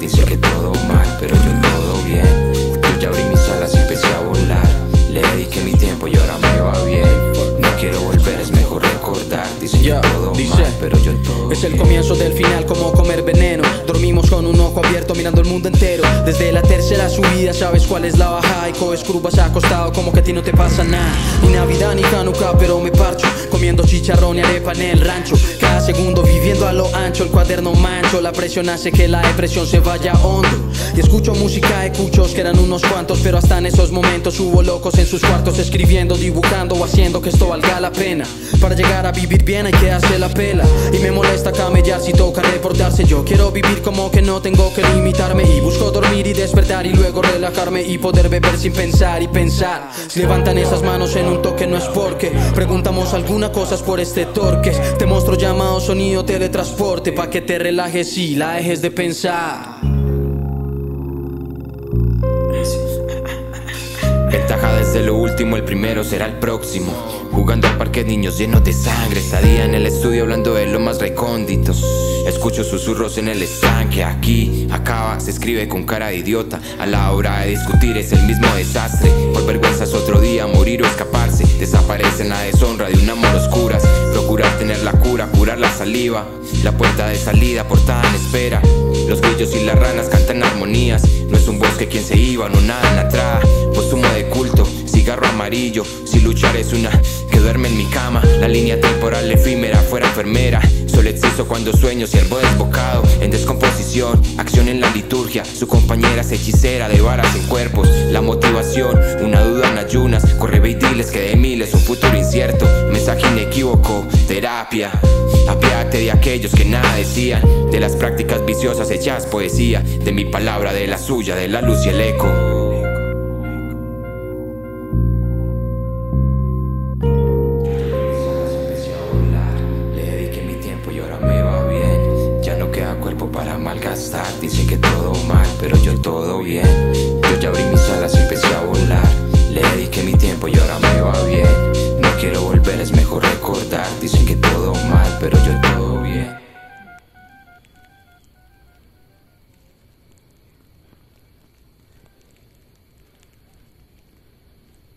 Dice que todo mal, pero yo todo bien. Yo ya abrí mis alas y empecé a volar. Le dediqué mi tiempo y ahora me va bien. No quiero volver, es mejor recordar. Dice que todo mal, pero yo todo Es el comienzo del final, como comer veneno. Dormimos con un ojo abierto mirando el mundo entero. Desde la tercera subida sabes cuál es la bajada Y coes curvas acostado como que a ti no te pasa nada. Ni Navidad ni Hanukkah, pero me parcho chicharrón y arepa en el rancho. Cada segundo viviendo a lo ancho El cuaderno mancho. La presión hace que la depresión se vaya hondo. Y escucho música de cuchos que eran unos cuantos Pero hasta en esos momentos hubo locos en sus cuartos Escribiendo, dibujando o haciendo que esto valga la pena. Para llegar a vivir bien hay que hacer la pela. Y me molesta si toca reportarse. Yo quiero vivir como que no tengo que limitarme. Y busco dormir y despertar y luego relajarme Y poder beber sin pensar y pensar. Si levantan esas manos en un toque no es porque Preguntamos algunas cosas por este torque. Te muestro llamado sonido teletransporte Pa' que te relajes y la dejes de pensar último, el primero será el próximo. Jugando al parque niños llenos de sangre. Estadía en el estudio hablando de lo más recóndito. Escucho susurros en el estanque. Aquí acaba, se escribe con cara de idiota. A la hora de discutir es el mismo desastre. Por vergüenza es otro día, morir o escaparse. Desaparece en la deshonra de un amor oscuras. Procurar tener la cura, curar la saliva. La puerta de salida, portada en espera. Los grillos y las ranas cantan armonías. No es un bosque quien se iba, no nada en la de cigarro amarillo. Si luchar es una que duerme en mi cama. La línea temporal efímera, fuera enfermera. Solo existo cuando sueño, siervo desbocado. En descomposición, acción en la liturgia. Su compañera es hechicera de varas en cuerpos. La motivación, una duda en ayunas. Corre y que de miles un futuro incierto. Mensaje inequívoco, terapia. Apiádate de aquellos que nada decían. De las prácticas viciosas hechas poesía. De mi palabra, de la suya, de la luz y el eco. Malgastar. Dicen que todo mal, pero yo todo bien. Yo ya abrí mis alas y empecé a volar. Le dediqué mi tiempo y ahora me va bien. No quiero volver, es mejor recordar. Dicen que todo mal, pero yo todo